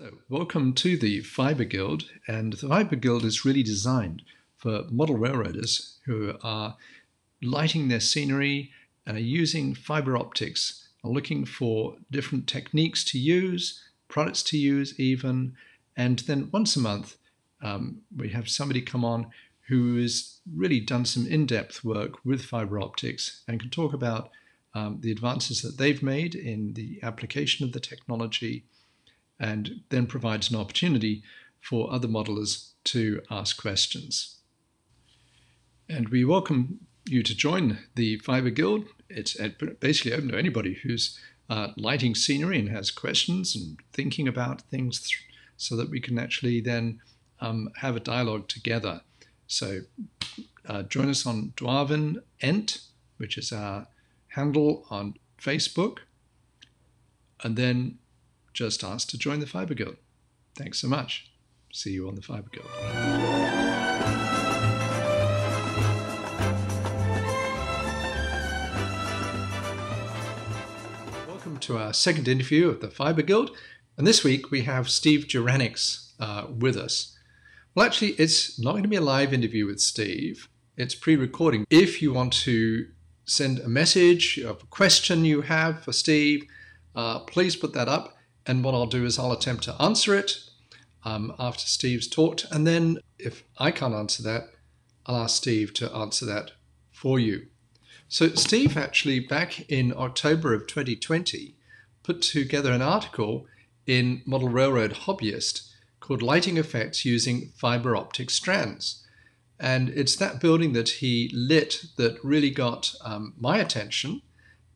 So, welcome to the Fiber Guild, and the Fiber Guild is really designed for model railroaders who are lighting their scenery and are using fiber optics, are looking for different techniques to use, products to use, even. And then once a month, um, we have somebody come on who has really done some in depth work with fiber optics and can talk about um, the advances that they've made in the application of the technology and then provides an opportunity for other modelers to ask questions. And we welcome you to join the Fiber Guild. It's basically open to anybody who's uh, lighting scenery and has questions and thinking about things so that we can actually then um, have a dialogue together. So uh, join us on Dwarvin Ent, which is our handle on Facebook. And then just ask to join the Fiber Guild. Thanks so much. See you on the Fiber Guild. Welcome to our second interview of the Fiber Guild. And this week we have Steve Juranix uh, with us. Well, actually, it's not going to be a live interview with Steve. It's pre-recording. If you want to send a message of a question you have for Steve, uh, please put that up. And what I'll do is I'll attempt to answer it um, after Steve's talked. And then if I can't answer that, I'll ask Steve to answer that for you. So Steve actually back in October of 2020 put together an article in Model Railroad Hobbyist called Lighting Effects Using Fiber Optic Strands. And it's that building that he lit that really got um, my attention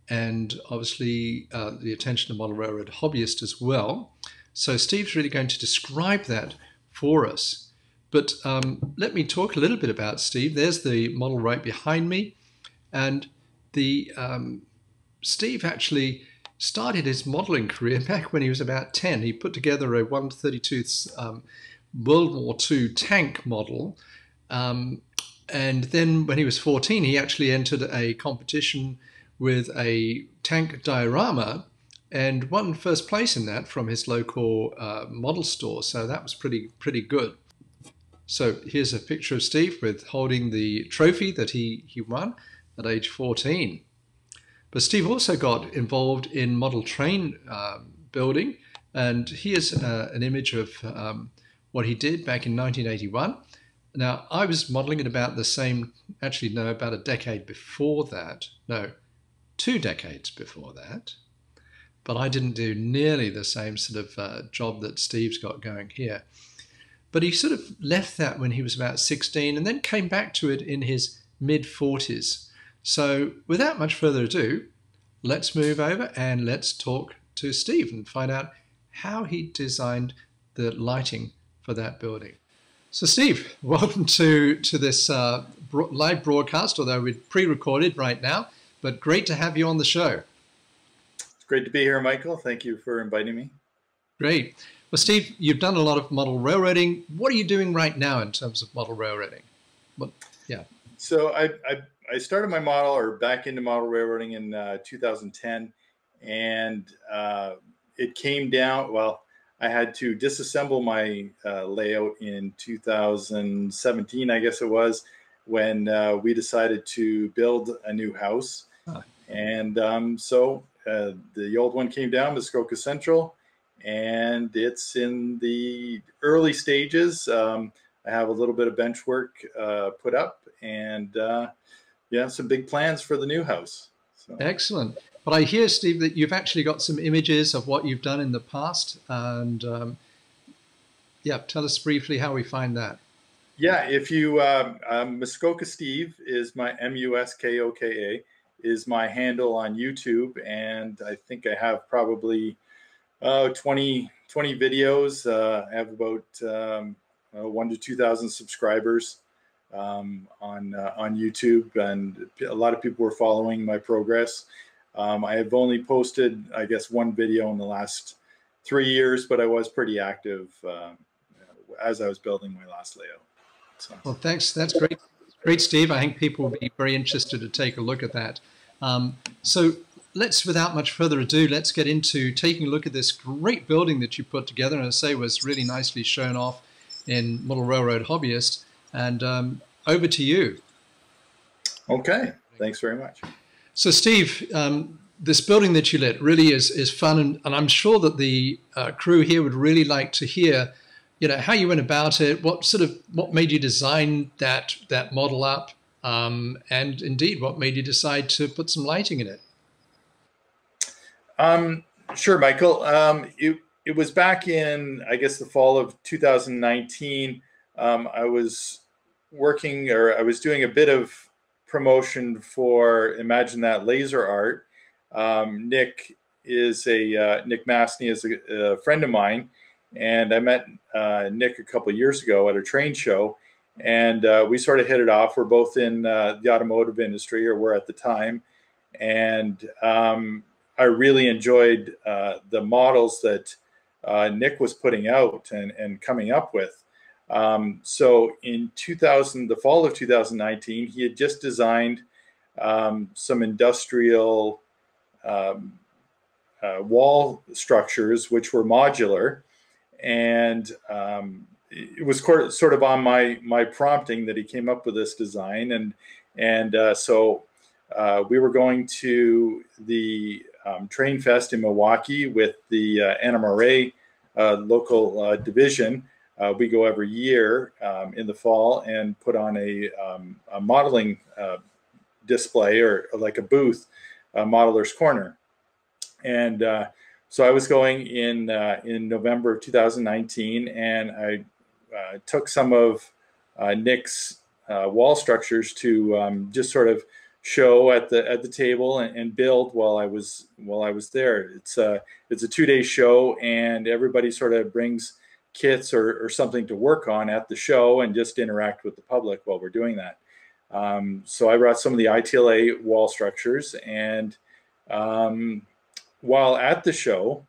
and obviously uh, the attention of Model Railroad Hobbyist as well. So Steve's really going to describe that for us. But um, let me talk a little bit about Steve. There's the model right behind me. And the um, Steve actually started his modeling career back when he was about 10. He put together a 132 um, World War II tank model. Um, and then when he was 14, he actually entered a competition with a tank diorama and won first place in that from his local uh, model store. So that was pretty pretty good. So here's a picture of Steve with holding the trophy that he, he won at age 14. But Steve also got involved in model train um, building, and here's uh, an image of um, what he did back in 1981. Now, I was modeling at about the same, actually, no, about a decade before that. No, two decades before that. But I didn't do nearly the same sort of uh, job that Steve's got going here. But he sort of left that when he was about 16 and then came back to it in his mid 40s. So, without much further ado, let's move over and let's talk to Steve and find out how he designed the lighting for that building. So, Steve, welcome to, to this uh, live broadcast, although we're pre recorded right now but great to have you on the show. It's great to be here, Michael. Thank you for inviting me. Great. Well, Steve, you've done a lot of model railroading. What are you doing right now in terms of model railroading? What, yeah. So I, I, I started my model or back into model railroading in uh, 2010, and uh, it came down. Well, I had to disassemble my uh, layout in 2017, I guess it was, when uh, we decided to build a new house. And um, so uh, the old one came down, Muskoka Central, and it's in the early stages. Um, I have a little bit of bench work uh, put up, and uh, yeah, some big plans for the new house. So. Excellent. But I hear, Steve, that you've actually got some images of what you've done in the past, and um, yeah, tell us briefly how we find that. Yeah, if you um, um, Muskoka Steve is my M U S K O K A is my handle on YouTube, and I think I have probably uh, 20, 20 videos. Uh, I have about um, uh, one to two thousand subscribers um, on uh, on YouTube, and a lot of people were following my progress. Um, I have only posted, I guess, one video in the last three years, but I was pretty active uh, as I was building my last layout. So. Well, thanks. That's great. Great, Steve. I think people will be very interested to take a look at that. Um, so let's, without much further ado, let's get into taking a look at this great building that you put together, and I say was really nicely shown off in Model Railroad Hobbyist. And um, over to you. Okay, thanks very much. So, Steve, um, this building that you lit really is is fun, and, and I'm sure that the uh, crew here would really like to hear, you know, how you went about it, what sort of what made you design that that model up, um, and indeed what made you decide to put some lighting in it. Um, sure, Michael. Um, it it was back in I guess the fall of 2019. Um, I was working or I was doing a bit of promotion for Imagine That Laser Art. Um, Nick is a uh, Nick Mastny is a, a, friend of mine, and I met uh, Nick a couple years ago at a train show, and uh, we sort of hit it off. We're both in uh, the automotive industry, or were at the time, and um, I really enjoyed uh, the models that uh, Nick was putting out and, and coming up with. Um, so in 2000, the fall of 2019, he had just designed um, some industrial um, uh, wall structures, which were modular, and um, it was sort of on my my prompting that he came up with this design, and and uh, so uh, we were going to the um, Train Fest in Milwaukee with the uh, NMRA uh, local uh, division uh, we go every year um, in the fall and put on a, um, a modeling display or like a booth, modeler's corner. And so I was going in uh, in November of 2019, and I uh, took some of uh, Nick's wall structures to um, just sort of show at the at the table and, and, build while I was while I was there. It's a it's a two day show, and everybody sort of brings kits or, or something to work on at the show and just interact with the public while we're doing that. Um, so I brought some of the ITLA wall structures and um, while at the show,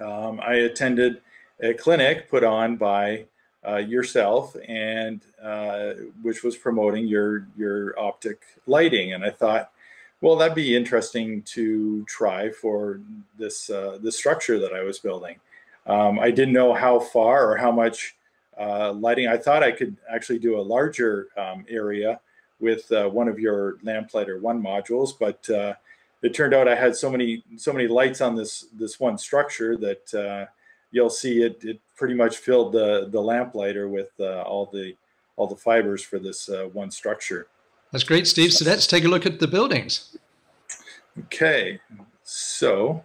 um, I attended a clinic put on by uh, yourself and uh, which was promoting your your optic lighting and I thought well that'd be interesting to try for this uh, structure that I was building um, I didn't know how far or how much uh, lighting. I thought I could actually do a larger um, area with uh, one of your lamplighter one modules, but it turned out I had so many so many lights on this this one structure that you'll see it it pretty much filled the the lamplighter with uh, all the all the fibers for this uh, one structure. That's great, Steve. So let's take a look at the buildings. Okay, so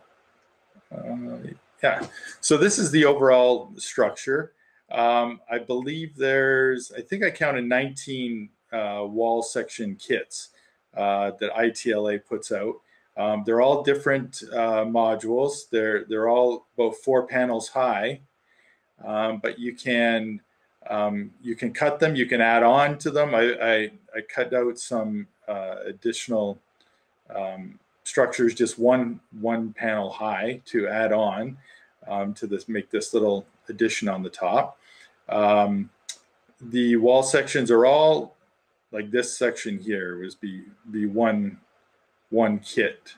yeah. So this is the overall structure. Um, I believe there's, I think I counted 19 uh, wall section kits uh, that ITLA puts out. Um, they're all different uh, modules. They're they're all about four panels high, um, but you can um, you can cut them. You can add on to them. I I, I cut out some uh, additional um, structures, just one one panel high to add on um, to this, make this little addition on the top. Um, the wall sections are all like this section here was be be one one kit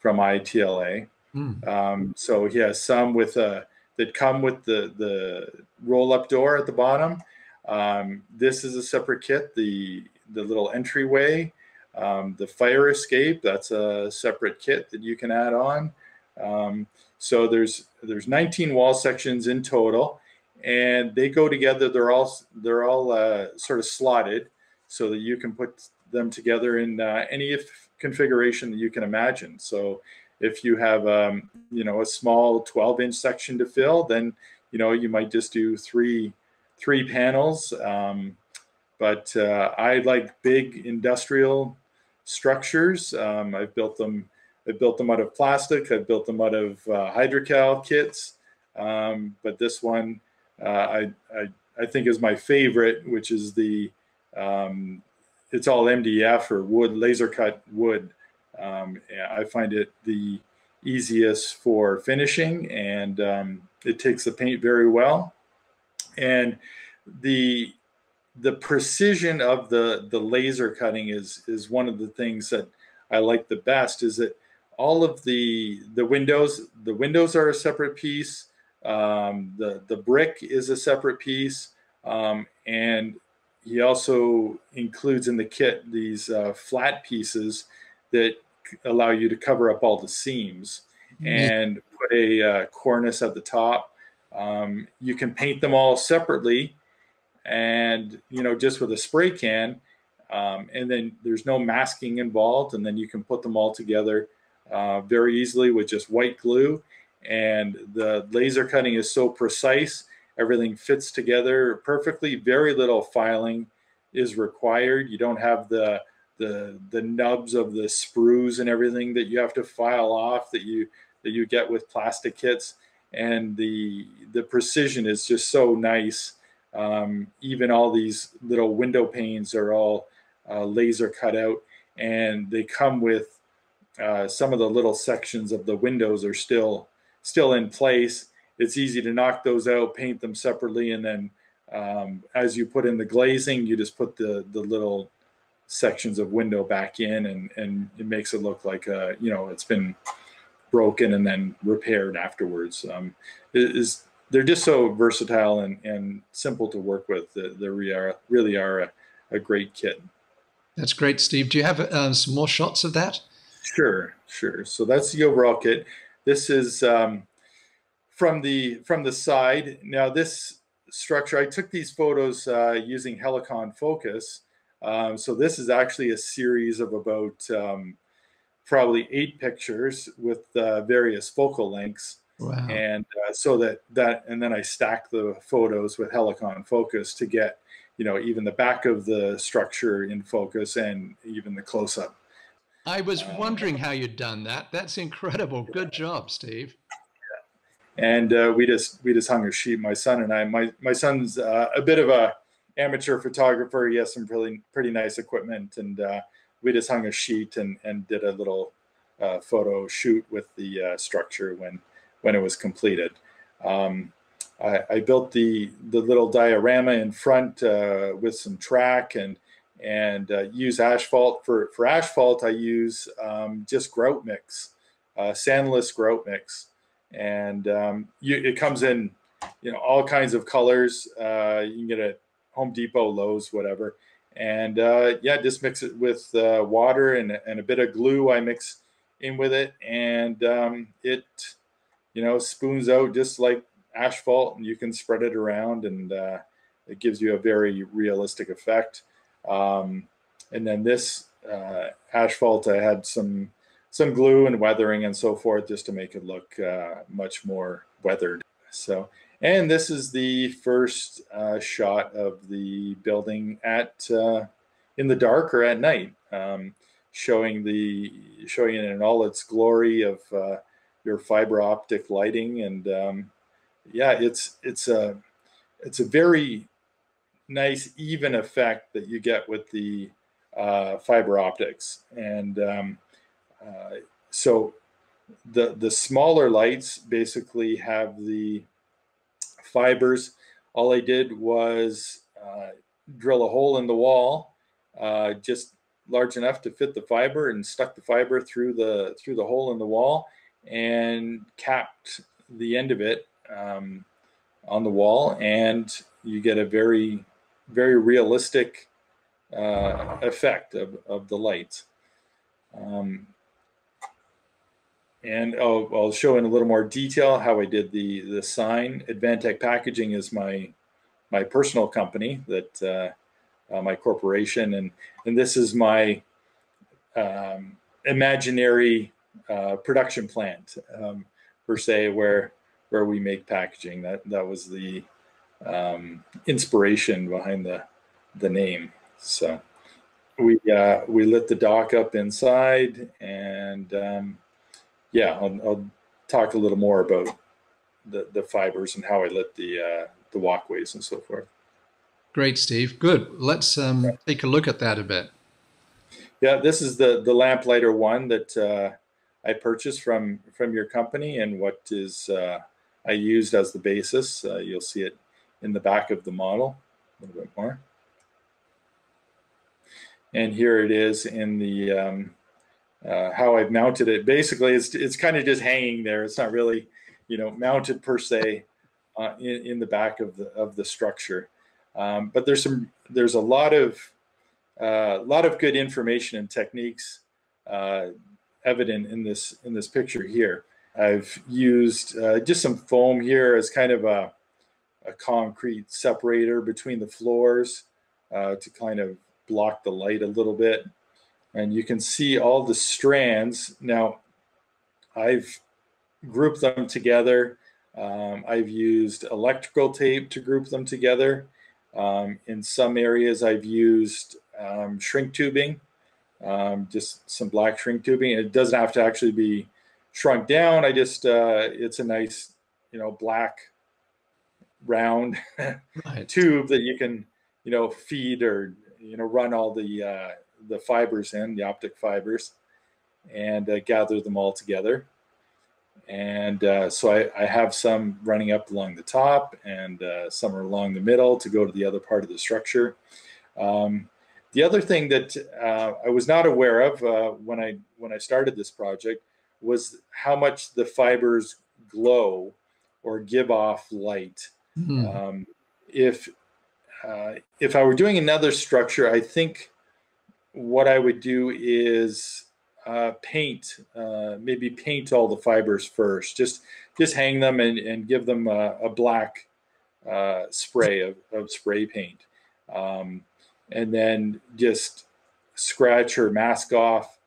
from ITLA. Mm. Um, so he has some with a that come with the the roll up door at the bottom. Um, this is a separate kit. The the little entryway, um, the fire escape. That's a separate kit that you can add on. Um, so there's there's 19 wall sections in total, and they go together. They're all they're all uh, sort of slotted so that you can put them together in uh, any configuration that you can imagine. So if you have um, you know a small 12 inch section to fill, then you know you might just do three three panels. Um, but uh, I like big industrial structures. Um, I've built them I've built them out of plastic. I've built them out of uh, hydrocal kits. Um, but this one uh, I, I, I, think is my favorite, which is the, um, it's all MDF or wood, laser cut wood. Um, I find it the easiest for finishing and um, it takes the paint very well. And the, the precision of the, the laser cutting is, is one of the things that I like the best is that all of the the windows the windows are a separate piece um, the the brick is a separate piece um, and he also includes in the kit these uh, flat pieces that allow you to cover up all the seams mm-hmm. and put a uh, cornice at the top um, you can paint them all separately and you know just with a spray can um, and then there's no masking involved and then you can put them all together uh, very easily with just white glue. And the laser cutting is so precise, everything fits together perfectly. Very little filing is required. You don't have the the the nubs of the sprues and everything that you have to file off that you that you get with plastic kits. And the the precision is just so nice. Um, even all these little window panes are all uh, laser cut out, and they come with uh, some of the little sections of the windows are still still in place. It's easy to knock those out, paint them separately, and then um, as you put in the glazing, you just put the the little sections of window back in, and and it makes it look like uh, you know it's been broken and then repaired afterwards. Um, is they're just so versatile and, and simple to work with. They really are really are a, a great kit. That's great, Steve. Do you have uh, some more shots of that? Sure, sure. So that's the overall kit. This is um, from the from the side. Now this structure, I took these photos uh, using Helicon Focus. Um, so this is actually a series of about um, probably eight pictures with uh, various focal lengths. Wow. And uh, so that that and then I stack the photos with Helicon Focus to get you know even the back of the structure in focus and even the close up. I was wondering how you'd done that. That's incredible. Good job, Steve. And uh, we just we just hung a sheet. My son and I. My my son's uh, a bit of a amateur photographer. He has some pretty pretty nice equipment, and uh, we just hung a sheet and and did a little uh, photo shoot with the uh, structure when when it was completed. Um, I, I, built the the little diorama in front uh, with some track and and use asphalt. For, for asphalt, I use um, just grout mix, sandless grout mix. And um, you, it comes in, you know, all kinds of colors. Uh, you can get it Home Depot, Lowe's, whatever. And uh, yeah, just mix it with uh, water and, and a bit of glue. I mix in with it, and um, it, you know, spoons out just like asphalt, and you can spread it around, and uh, it gives you a very realistic effect. Um, and then this uh, asphalt, I had some some glue and weathering and so forth just to make it look uh, much more weathered. So, and this is the first uh, shot of the building at uh, in the dark or at night, um, showing the showing it in all its glory of uh, your fiber optic lighting and um, yeah, it's it's a it's a very nice even effect that you get with the uh, fiber optics. And um, so the the smaller lights basically have the fibers. All I did was uh, drill a hole in the wall, uh, just large enough to fit the fiber, and stuck the fiber through the through the hole in the wall, and capped the end of it um, on the wall, and you get a very very realistic uh, effect of, of the lights. Um, and I'll, I'll, show in a little more detail how I did the the sign. Advantech Packaging is my my personal company that uh, uh, my corporation, and and this is my um, imaginary uh, production plant um, per se, where where we make packaging. That that was the um, inspiration behind the the name. So we uh, we lit the dock up inside, and um, yeah, I'll, I'll, talk a little more about the the fibers and how I lit the uh, the walkways and so forth. Great, Steve. Good. Let's um, take a look at that a bit. Yeah, this is the the lamplighter one that uh, I purchased from from your company, and what is uh, I used as the basis. Uh, you'll see it in the back of the model a little bit more. And here it is in the um, uh, how I've mounted it. Basically, it's it's kind of just hanging there. It's not really, you know, mounted per se uh, in, in the back of the of the structure. Um, but there's some there's a lot of a uh, lot of good information and techniques uh, evident in this in this picture here. I've used uh, just some foam here as kind of a, a concrete separator between the floors uh, to kind of block the light a little bit. And you can see all the strands. Now, I've grouped them together. Um, I've used electrical tape to group them together. Um, in some areas, I've used um, shrink tubing, um, just some black shrink tubing. It doesn't have to actually be shrunk down. I just, uh, it's a nice, you know, black round right. tube that you can, you know, feed or, you know, run all the, uh, the fibers in, the optic fibers, and uh, gather them all together. And uh, so I, I, have some running up along the top and uh, some are along the middle to go to the other part of the structure. Um, the other thing that uh, I was not aware of uh, when I when I started this project was how much the fibers glow or give off light. Mm-hmm. Um, if uh, if I were doing another structure, I think what I would do is uh, paint, uh, maybe paint all the fibers first. Just just hang them and, and give them a, a black uh, spray of, of spray paint, um, and then just scratch or mask off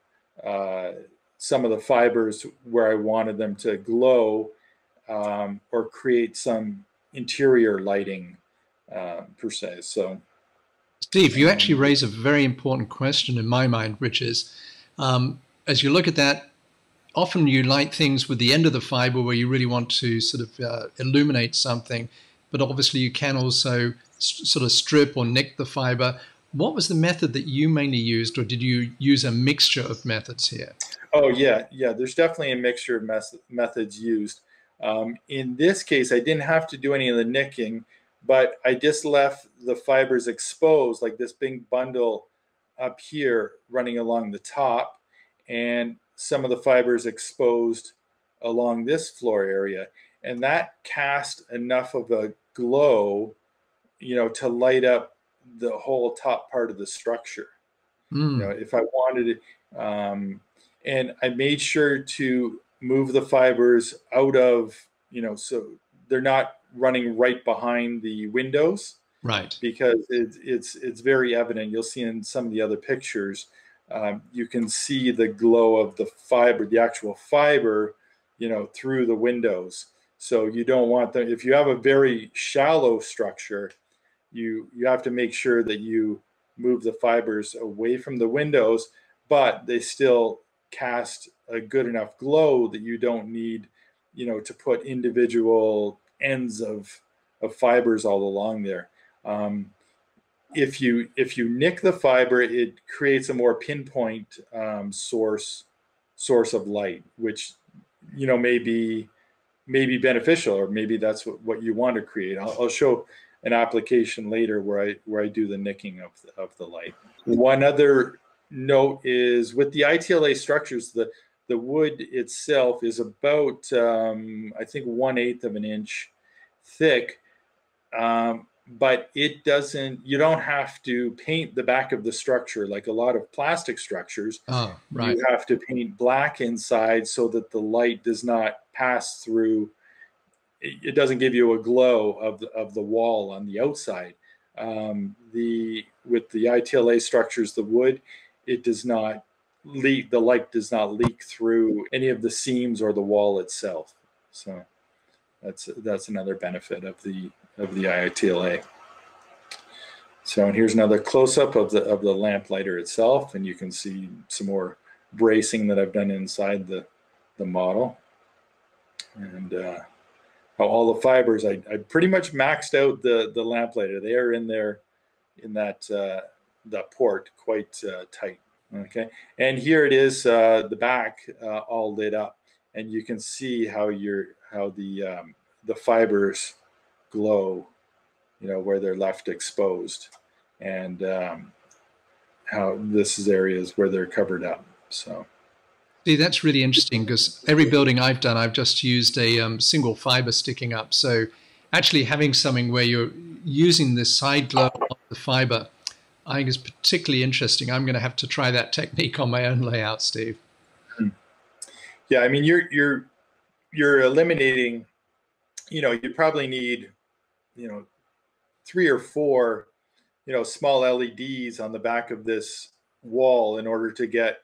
uh, some of the fibers where I wanted them to glow um, or create some interior lighting uh, per se. So, Steve, you actually raise a very important question in my mind, which is um, as you look at that, often you light things with the end of the fiber where you really want to sort of uh, illuminate something, but obviously you can also sort of strip or nick the fiber. What was the method that you mainly used, or did you use a mixture of methods here? Oh yeah, yeah. There's definitely a mixture of methods used. Um, in this case, I didn't have to do any of the nicking, but I just left the fibers exposed, like this big bundle up here running along the top, and some of the fibers exposed along this floor area. And that cast enough of a glow, you know, to light up the whole top part of the structure. Mm. You know, if I wanted it, um, and I made sure to move the fibers out of, you know, so they're not running right behind the windows, right? Because it's it's it's very evident. You'll see in some of the other pictures, um, you can see the glow of the fiber, the actual fiber, you know, through the windows. So you don't want them. If you have a very shallow structure, you you have to make sure that you move the fibers away from the windows, but they still cast a good enough glow that you don't need, you know, to put individual ends of of fibers all along there. Um, if you if you nick the fiber, it creates a more pinpoint um, source source of light, which you know may be may be beneficial, or maybe that's what, what you want to create. I'll, I'll show an application later where I where I do the nicking of the, of the light. One other note is with the ITLA structures, the the wood itself is about um, I think one eighth of an inch thick, um, but it doesn't. You don't have to paint the back of the structure like a lot of plastic structures. Oh, right. You have to paint black inside so that the light does not pass through it doesn't give you a glow of the, of the wall on the outside. Um, the with the ITLA structures, the wood, it does not leak. The light does not leak through any of the seams or the wall itself. So that's that's another benefit of the of the ITLA. So and here's another close up of the of the lamplighter itself, and you can see some more bracing that I've done inside the the model. And uh, all the fibers. I, I pretty much maxed out the the lamplighter. They are in there in that uh, that port quite uh, tight. Okay, and here it is, uh, the back uh, all lit up, and you can see how your how the um, the fibers glow, you know, where they're left exposed, and um, how this is areas where they're covered up. So See, that's really interesting because every building I've done, I've just used a um, single fiber sticking up. So actually having something where you're using the side glow of the fiber, I think is particularly interesting. I'm going to have to try that technique on my own layout, Steve. Yeah, I mean, you're you're you're eliminating. You know, you probably need, you know, three or four, you know, small LEDs on the back of this wall in order to get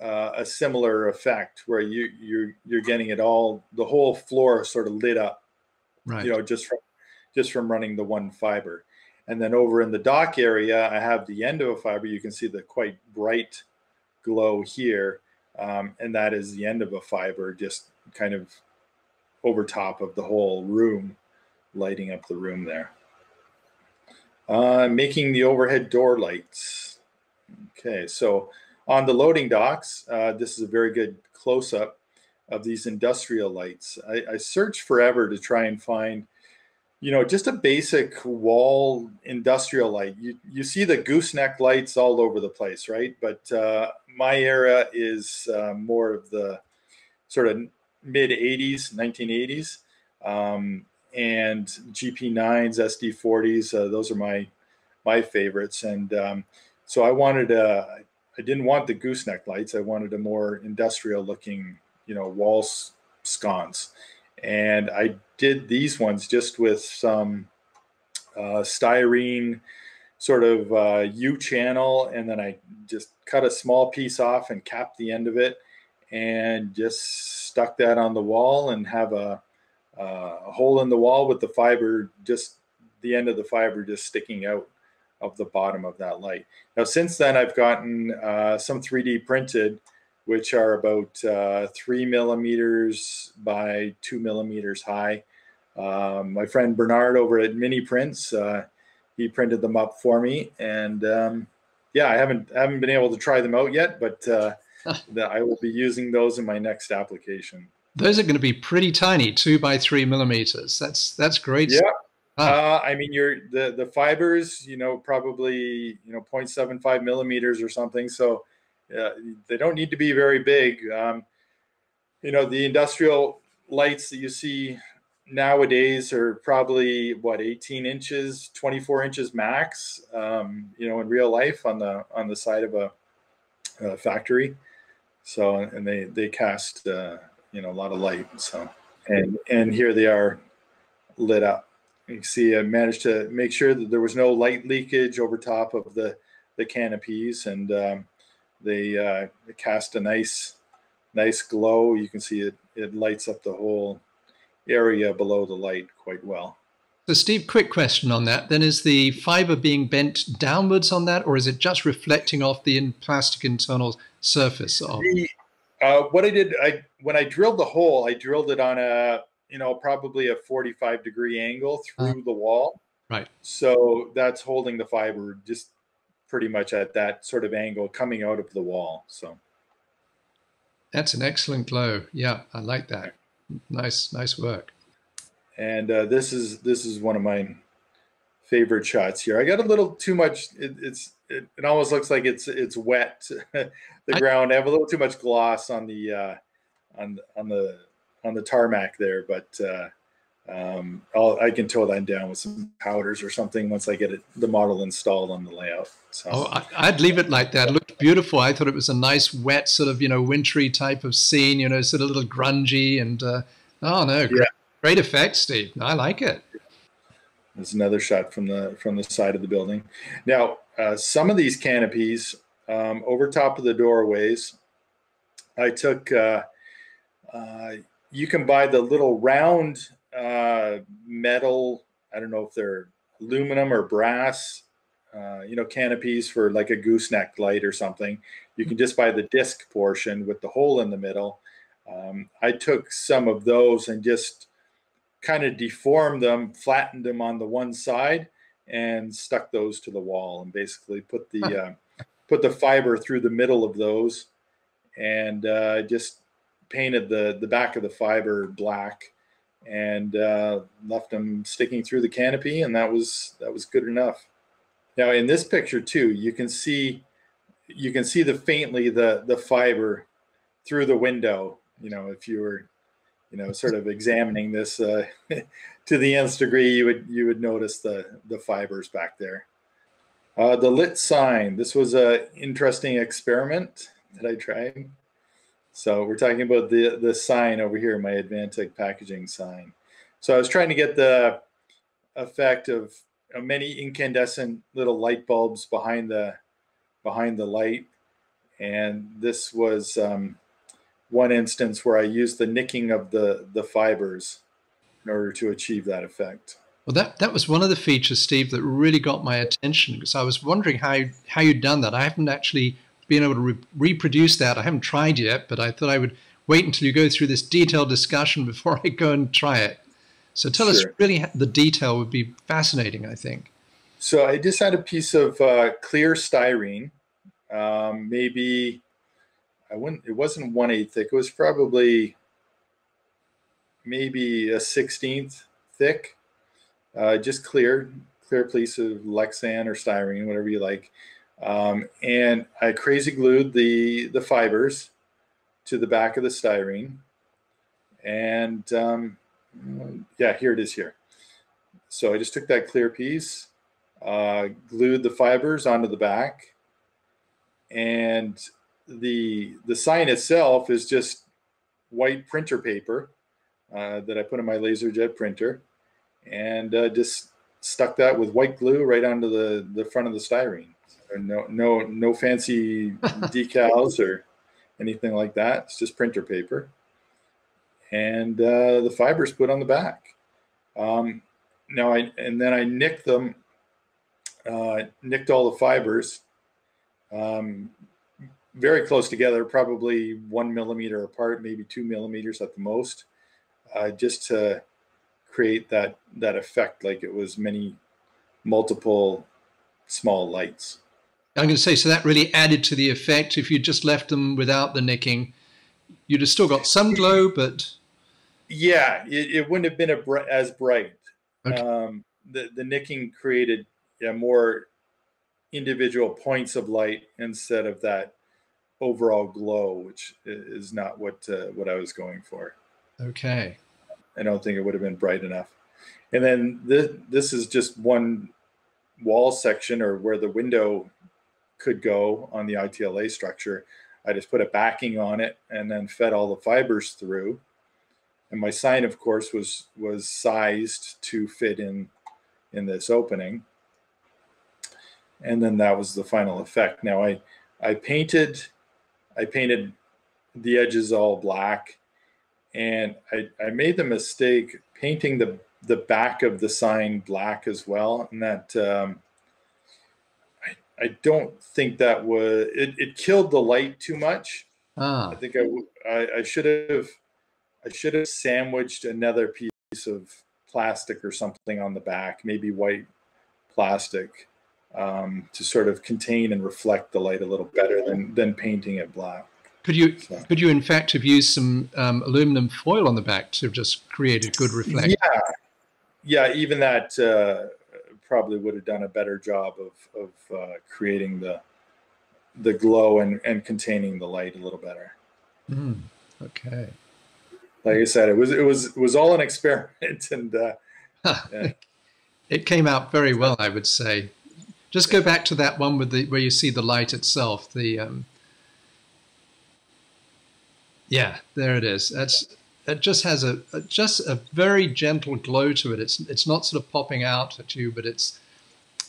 uh, a similar effect where you you're you're getting it all the whole floor sort of lit up right. you know just from just from running the one fiber. And then over in the dock area i have the end of a fiber. You can see the quite bright glow here um, and that is the end of a fiber just kind of over top of the whole room lighting up the room there uh, making the overhead door lights okay so on the loading docks, uh, this is a very good close-up of these industrial lights. I, I searched forever to try and find, you know, just a basic wall industrial light. You, you see the gooseneck lights all over the place, right? But uh, my era is uh, more of the sort of mid 80s, 1980s. Um, and GP9s, SD40s, uh, those are my my favorites. And um, so I wanted to, I didn't want the gooseneck lights. I wanted a more industrial looking, you know, wall sconce. And I did these ones just with some uh, styrene sort of uh, U channel. And then I just cut a small piece off and capped the end of it and just stuck that on the wall and have a, uh, a hole in the wall with the fiber, just the end of the fiber just sticking out of the bottom of that light. Now, since then, I've gotten uh, some 3D printed, which are about uh, three millimeters by two millimeters high. Um, my friend Bernard over at Mini Prints, uh, he printed them up for me, and um, yeah, I haven't haven't been able to try them out yet, but uh, I will be using those in my next application. Those are going to be pretty tiny, two by three millimeters. That's that's great. Yeah, uh, I mean, you're the the fibers, you know, probably you know 0.75 millimeters or something. So they don't need to be very big. Um, you know, the industrial lights that you see nowadays are probably what 18 inches, 24 inches max. Um, you know, in real life on the on the side of a, a factory. So and they they cast uh, you know a lot of light. So and and here they are lit up. You can see I managed to make sure that there was no light leakage over top of the, the canopies and um, they, uh, cast a nice, nice glow. You can see it, it lights up the whole area below the light quite well. So Steve, quick question on that. Then is the fiber being bent downwards on that or is it just reflecting off the in plastic internal surface? Of- the, uh, what I did, I when I drilled the hole, I drilled it on a you know, probably a 45 degree angle uh-huh. through uh, the wall. Right. So that's holding the fiber just pretty much at that sort of angle coming out of the wall. So that's an excellent glow. Yeah, I like that. Nice, nice work. And uh, this is this is one of my favorite shots here. I got a little too much. It, it's it, it almost looks like it's it's wet. the I, ground. I have a little too much gloss on the uh, on on the on the tarmac there, but uh, um, i can tow that down with some powders or something once I get it, the model installed on the layout. So. Oh, I'd leave it like that. It looked beautiful. I thought it was a nice, wet, sort of, you know, wintry type of scene, you know, sort of a little grungy. And, uh, oh, no, great, yeah. great effect, Steve. I like it. There's another shot from the from the side of the building. Now, uh, some of these canopies um, over top of the doorways, I took uh, uh you can buy the little round uh, metal. I don't know if they're aluminum or brass. Uh, you know, canopies for like a gooseneck light or something. You can just buy the disc portion with the hole in the middle. Um, I took some of those and just kind of deformed them, flattened them on the one side, and stuck those to the wall, and basically put the uh, put the fiber through the middle of those, and uh, just painted the the back of the fiber black and uh, left them sticking through the canopy, and that was that was good enough. Now in this picture too, you can see you can see the faintly the the fiber through the window. You know, if you were, you know, sort of examining this uh, to the nth degree, you would you would notice the the fibers back there. Uh, the lit sign. This was a interesting experiment that I tried. So we're talking about the the sign over here, my Advantech packaging sign. So I was trying to get the effect of many incandescent little light bulbs behind the behind the light, and this was um, one instance where I used the nicking of the the fibers in order to achieve that effect. Well, that, that was one of the features, Steve, that really got my attention because I was wondering how how you'd done that. I haven't actually been able to re- reproduce that. I haven't tried yet, but I thought I would wait until you go through this detailed discussion before I go and try it. So tell sure. us really the detail would be fascinating, I think. So I just had a piece of uh, clear styrene, um, maybe I wouldn't. It wasn't one eighth thick. It was probably maybe a sixteenth thick, uh, just clear, clear piece of Lexan or styrene, whatever you like. Um, and I crazy glued the the fibers to the back of the styrene, and um, yeah, here it is here. So I just took that clear piece, uh, glued the fibers onto the back, and the the sign itself is just white printer paper uh, that I put in my laser jet printer, and uh, just stuck that with white glue right onto the the front of the styrene. No no no fancy decals or anything like that. It's just printer paper, and uh, the fibers put on the back. Um, now I and then I nicked them, uh, nicked all the fibers. Um, very close together, probably one millimeter apart, maybe two millimeters at the most, uh, just to create that that effect like it was many multiple small lights. I'm going to say so that really added to the effect. If you just left them without the nicking, you'd have still got some glow, but yeah, it, it wouldn't have been br- as bright. Okay. Um, the the nicking created yeah, more individual points of light instead of that overall glow, which is not what uh, what I was going for. Okay. I don't think it would have been bright enough. And then this this is just one wall section or where the window could go on the ITLA structure. I just put a backing on it and then fed all the fibers through. And my sign, of course, was was sized to fit in in this opening. And then that was the final effect. Now I I painted I painted the edges all black, and I, I made the mistake painting the the back of the sign black as well, and that um, I don't think that was it. It killed the light too much. Ah. I think I, I, I should have I should have sandwiched another piece of plastic or something on the back, maybe white plastic, um, to sort of contain and reflect the light a little better than than painting it black. Could you so. could you in fact have used some um, aluminum foil on the back to just create a good reflection? Yeah, yeah. Even that uh, probably would have done a better job of of uh, creating the the glow and and containing the light a little better. Mm, okay. Like I said, it was it was it was all an experiment, and uh, yeah. it came out very well, I would say. Just go back to that one with the where you see the light itself. The um, yeah, there it is. That's it. Just has a, a, just a very gentle glow to it. It's it's not sort of popping out at you, but it's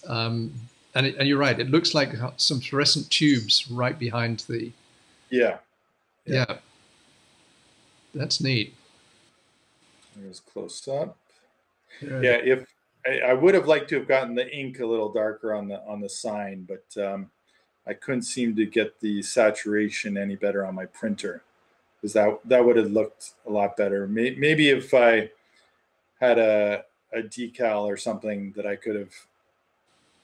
um, and it, and you're right. It looks like some fluorescent tubes right behind the yeah yeah. yeah. That's neat. There's close up. Yeah, yeah if I, I, would have liked to have gotten the ink a little darker on the on the sign, but um, I couldn't seem to get the saturation any better on my printer because that that would have looked a lot better. Maybe if I had a a decal or something that I could have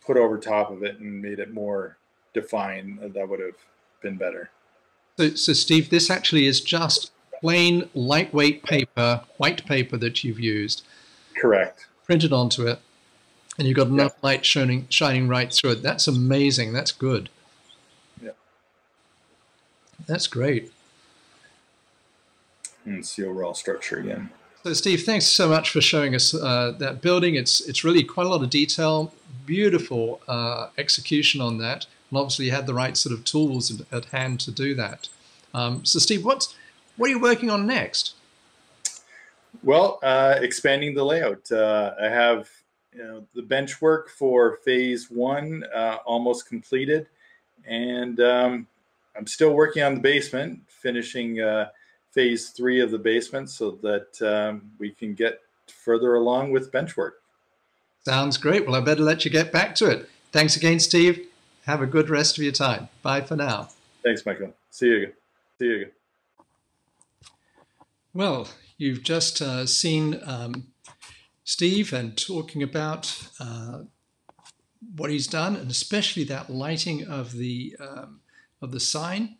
put over top of it and made it more defined, that would have been better. So, so Steve, this actually is just plain lightweight paper, white paper that you've used. Correct printed onto it, and you've got enough yeah. light shining shining right through it. That's amazing. That's good. Yeah. That's great. And see overall structure again. So, Steve, thanks so much for showing us uh, that building. It's it's really quite a lot of detail, beautiful uh, execution on that, and obviously you had the right sort of tools at hand to do that. Um, so, Steve, what's what are you working on next? Well, uh, expanding the layout. Uh, I have you know, the bench work for phase one uh, almost completed, and um, I'm still working on the basement, finishing uh, phase three of the basement so that um, we can get further along with bench work. Sounds great. Well, I better let you get back to it. Thanks again, Steve. Have a good rest of your time. Bye for now. Thanks, Michael. See you again. See you again. Well, you've just uh, seen um, Steve and talking about uh, what he's done, and especially that lighting of the um, of the sign.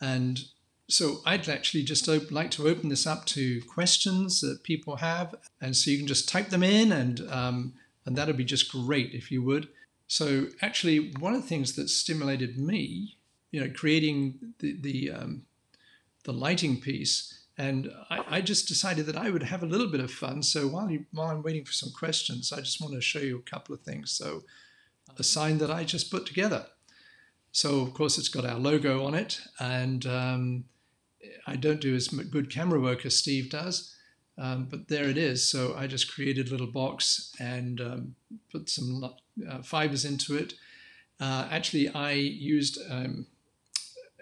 And so I'd actually just like to open this up to questions that people have, and so you can just type them in, and um, and that'd be just great if you would. So actually, one of the things that stimulated me, you know, creating the the um, the lighting piece, and I, I, just decided that I would have a little bit of fun. So while you, while I'm waiting for some questions, I just want to show you a couple of things. So a sign that I just put together. So of course it's got our logo on it, and um, I don't do as good camera work as Steve does. Um, but there it is. So I just created a little box and um, put some uh, fibers into it. Uh, actually, I used um,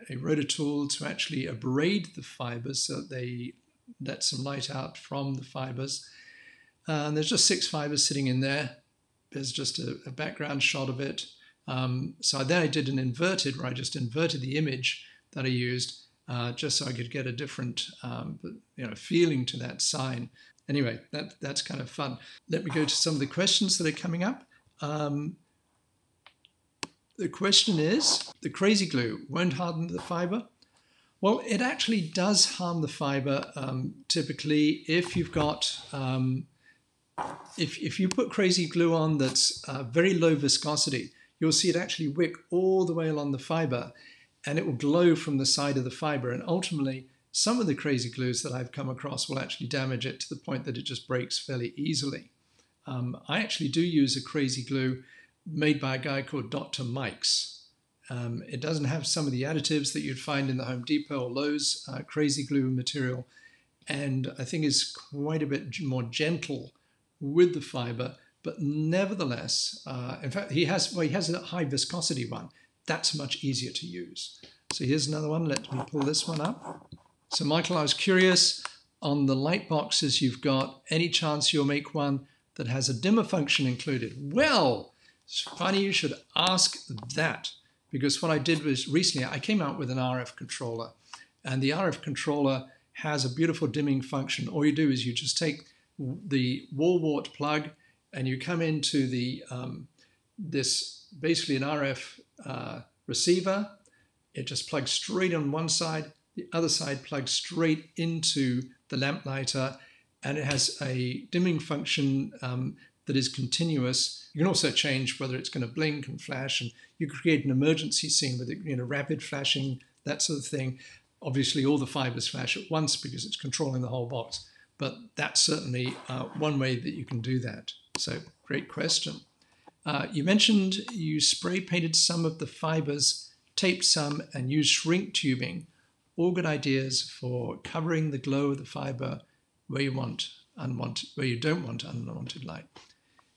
a rototool to actually abrade the fibers so that they let some light out from the fibers. Uh, and there's just six fibers sitting in there. There's just a, a background shot of it. Um, so then I did an inverted where I just inverted the image that I used uh, just so I could get a different um, you know, feeling to that sign. Anyway, that, that's kind of fun. Let me go to some of the questions that are coming up. Um, the question is, the crazy glue won't harden the fiber? Well, it actually does harm the fiber um, typically if you've got, um, if, if you put crazy glue on that's uh, very low viscosity, you'll see it actually wick all the way along the fiber and it will glow from the side of the fiber. And ultimately, some of the crazy glues that I've come across will actually damage it to the point that it just breaks fairly easily. Um, I actually do use a crazy glue made by a guy called Dr. Mike's. Um, it doesn't have some of the additives that you'd find in the Home Depot or Lowe's uh, crazy glue material, and I think is quite a bit more gentle with the fiber. But nevertheless, uh, in fact, he has well, he has a high viscosity one. That's much easier to use. So here's another one. Let me pull this one up. So Michael, I was curious on the light boxes you've got. Any chance you'll make one that has a dimmer function included? Well, it's funny you should ask that because what I did was recently I came out with an RF controller and the RF controller has a beautiful dimming function. All you do is you just take the wall wart plug and you come into the um, this basically an RF uh, receiver. It just plugs straight on one side. The other side plugs straight into the Lamplighter and it has a dimming function um, that is continuous. You can also change whether it's going to blink and flash, and you create an emergency scene with you know rapid flashing, that sort of thing. Obviously, all the fibers flash at once because it's controlling the whole box. But that's certainly uh, one way that you can do that. So, great question. Uh, you mentioned you spray painted some of the fibers, taped some, and used shrink tubing. All good ideas for covering the glow of the fiber where you want unwanted, where you don't want unwanted light.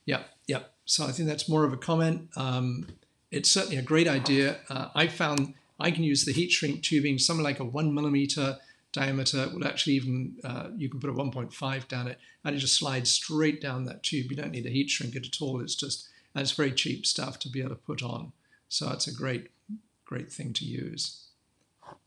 Yeah, yeah. So I think that's more of a comment. Um, it's certainly a great idea. Uh, I found I can use the heat shrink tubing, something like a one millimeter diameter. Will actually even uh, you can put a 1.5 down it, and it just slides straight down that tube. You don't need a heat shrink at all. It's just and it's very cheap stuff to be able to put on. So it's a great, great thing to use.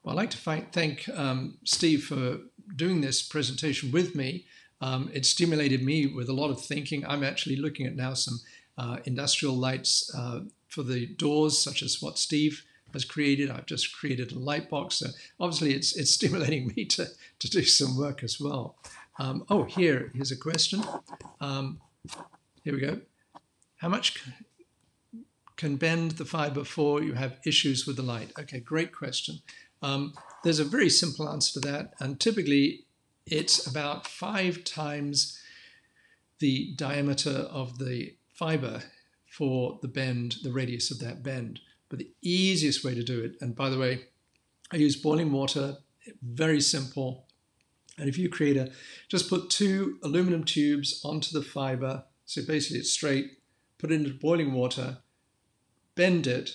Well, I'd like to thank um, Steve for doing this presentation with me. Um, it stimulated me with a lot of thinking. I'm actually looking at now some uh, industrial lights uh, for the doors, such as what Steve has created. I've just created a light box. So obviously, it's, it's stimulating me to, to do some work as well. Um, oh, here, here's a question. Um, here we go. How much can bend the fiber before you have issues with the light? Okay, great question. Um, there's a very simple answer to that. And typically, it's about five times the diameter of the fiber for the bend, the radius of that bend. But the easiest way to do it, and by the way, I use boiling water, very simple. And if you create a, just put two aluminum tubes onto the fiber, so basically it's straight, put it into boiling water, bend it,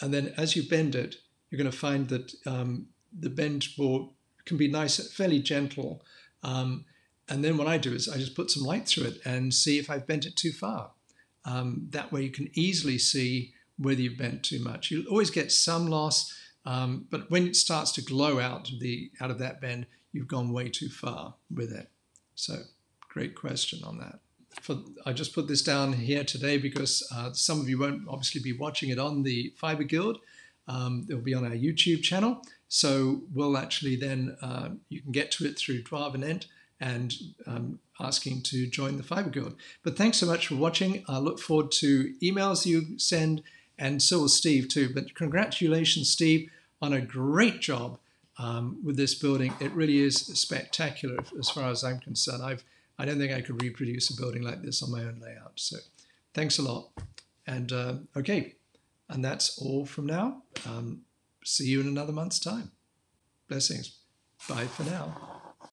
and then as you bend it, you're going to find that um, the bend will, can be nice, fairly gentle. Um, and then what I do is I just put some light through it and see if I've bent it too far. Um, that way you can easily see whether you've bent too much. You'll always get some loss, um, but when it starts to glow out of the out of that bend, you've gone way too far with it. So, great question on that. For, I just put this down here today because uh, some of you won't obviously be watching it on the Fiber Guild. Um, it'll be on our YouTube channel. So we'll actually then, uh, you can get to it through Dwarvin Ent and um, asking to join the Fiber Guild. But thanks so much for watching. I look forward to emails you send and so will Steve too. But congratulations, Steve, on a great job um, with this building. It really is spectacular as far as I'm concerned. I've, I don't think I could reproduce a building like this on my own layout. So thanks a lot. And uh, okay, and that's all from now. Um, see you in another month's time. Blessings. Bye for now.